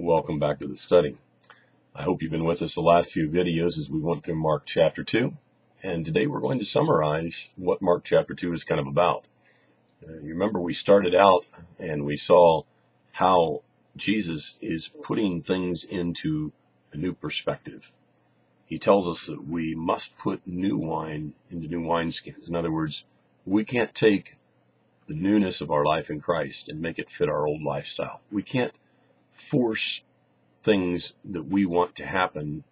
Welcome back to the study. I hope you've been with us the last few videos as we went through Mark chapter 2. And today we're going to summarize what Mark chapter 2 is kind of about. Uh, you remember we started out and we saw how Jesus is putting things into a new perspective. He tells us that we must put new wine into new wineskins. In other words, we can't take the newness of our life in Christ and make it fit our old lifestyle. We can't force things that we want to happen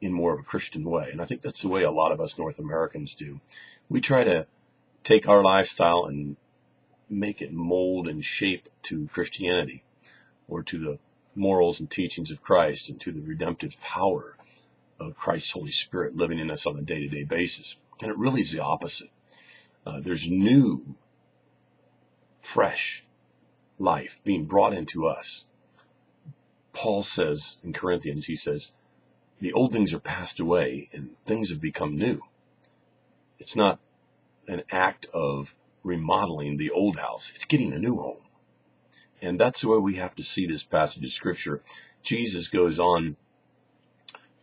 in more of a Christian way. And I think that's the way a lot of us North Americans do. We try to take our lifestyle and make it mold and shape to Christianity or to the morals and teachings of Christ and to the redemptive power of Christ's Holy Spirit living in us on a day to day basis. And it really is the opposite. Uh, there's new, fresh life being brought into us Paul says in Corinthians, he says, the old things are passed away and things have become new. It's not an act of remodeling the old house, it's getting a new home. And that's the way we have to see this passage of scripture. Jesus goes on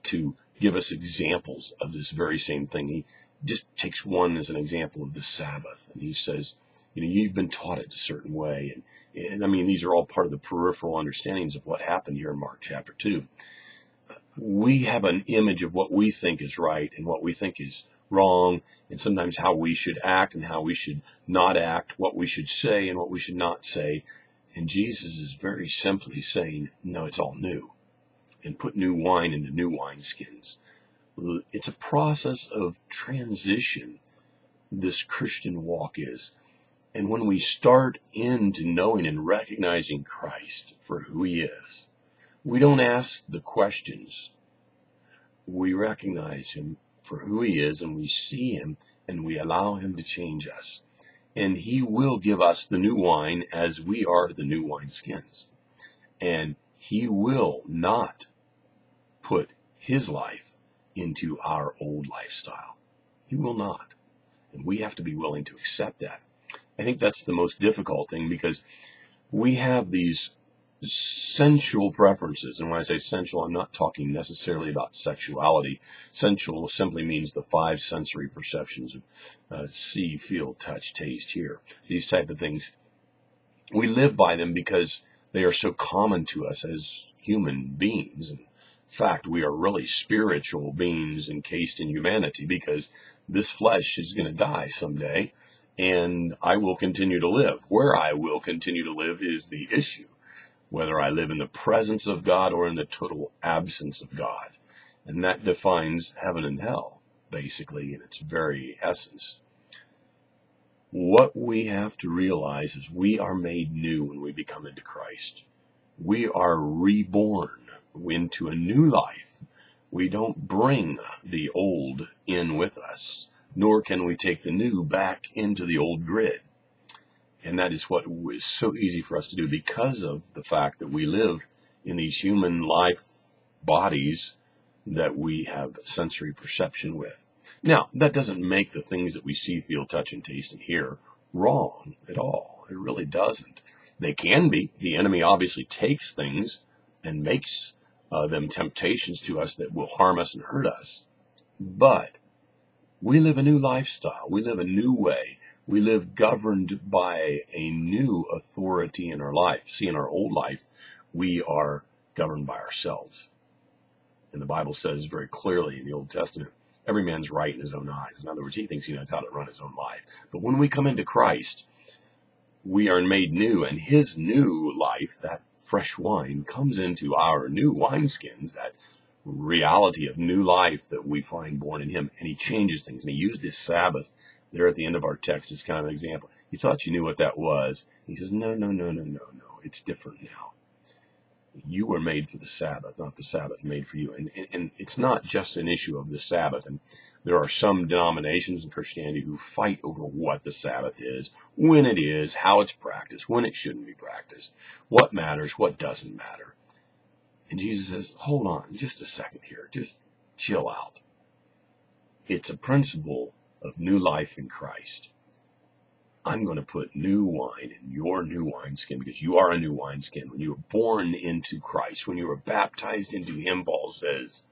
to give us examples of this very same thing. He just takes one as an example of the Sabbath, and he says, you know, you've been taught it a certain way. And, and I mean, these are all part of the peripheral understandings of what happened here in Mark chapter 2. We have an image of what we think is right and what we think is wrong, and sometimes how we should act and how we should not act, what we should say and what we should not say. And Jesus is very simply saying, no, it's all new. And put new wine into new wineskins. It's a process of transition, this Christian walk is. And when we start into knowing and recognizing Christ for who he is, we don't ask the questions. We recognize him for who he is and we see him and we allow him to change us. And he will give us the new wine as we are the new wineskins. And he will not put his life into our old lifestyle. He will not. And we have to be willing to accept that. I think that's the most difficult thing because we have these sensual preferences. And when I say sensual, I'm not talking necessarily about sexuality. Sensual simply means the five sensory perceptions of uh, see, feel, touch, taste, hear. These type of things. We live by them because they are so common to us as human beings. In fact, we are really spiritual beings encased in humanity because this flesh is going to die someday and I will continue to live. Where I will continue to live is the issue, whether I live in the presence of God or in the total absence of God. And that defines heaven and hell, basically, in its very essence. What we have to realize is we are made new when we become into Christ. We are reborn into a new life. We don't bring the old in with us nor can we take the new back into the old grid. And that is what is so easy for us to do because of the fact that we live in these human life bodies that we have sensory perception with. Now, that doesn't make the things that we see, feel, touch, and taste and hear wrong at all. It really doesn't. They can be. The enemy obviously takes things and makes uh, them temptations to us that will harm us and hurt us. But we live a new lifestyle. We live a new way. We live governed by a new authority in our life. See, in our old life, we are governed by ourselves. And the Bible says very clearly in the Old Testament, every man's right in his own eyes. In other words, he thinks he knows how to run his own life. But when we come into Christ, we are made new, and his new life, that fresh wine, comes into our new wineskins, that reality of new life that we find born in him. And he changes things. And he used this Sabbath there at the end of our text as kind of an example. You thought you knew what that was. He says, no, no, no, no, no, no. It's different now. You were made for the Sabbath, not the Sabbath made for you. And, and, and it's not just an issue of the Sabbath. And there are some denominations in Christianity who fight over what the Sabbath is, when it is, how it's practiced, when it shouldn't be practiced, what matters, what doesn't matter. And Jesus says, hold on just a second here. Just chill out. It's a principle of new life in Christ. I'm going to put new wine in your new wineskin because you are a new wineskin. When you were born into Christ, when you were baptized into Him, Paul says,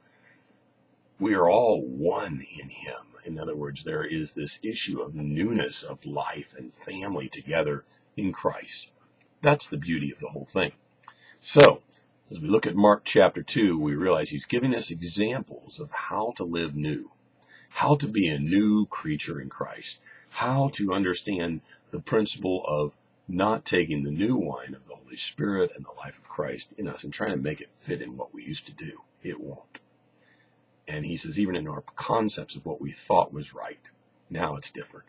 we are all one in Him. In other words, there is this issue of newness of life and family together in Christ. That's the beauty of the whole thing. So, as we look at Mark chapter 2, we realize he's giving us examples of how to live new, how to be a new creature in Christ, how to understand the principle of not taking the new wine of the Holy Spirit and the life of Christ in us and trying to make it fit in what we used to do. It won't. And he says, even in our concepts of what we thought was right, now it's different.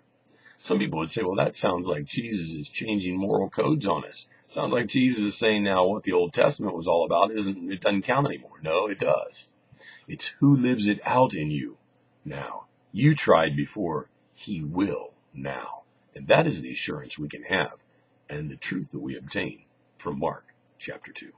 Some people would say, well, that sounds like Jesus is changing moral codes on us. Sounds like Jesus is saying now what the Old Testament was all about isn't, it doesn't count anymore. No, it does. It's who lives it out in you now. You tried before, he will now. And that is the assurance we can have and the truth that we obtain from Mark chapter 2.